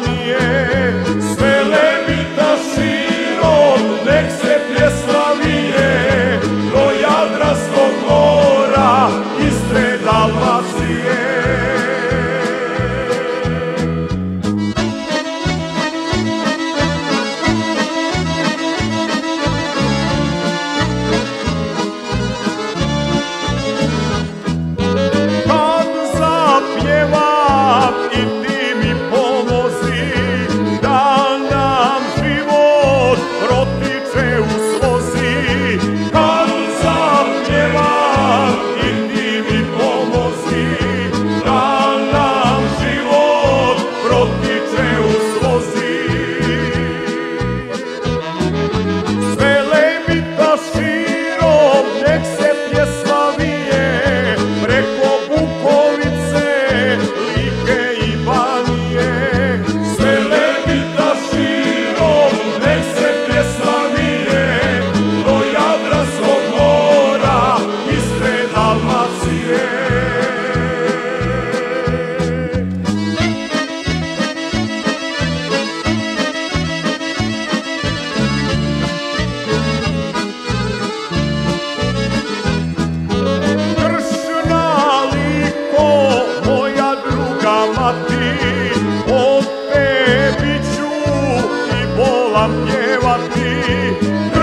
Daniel. Pjevati.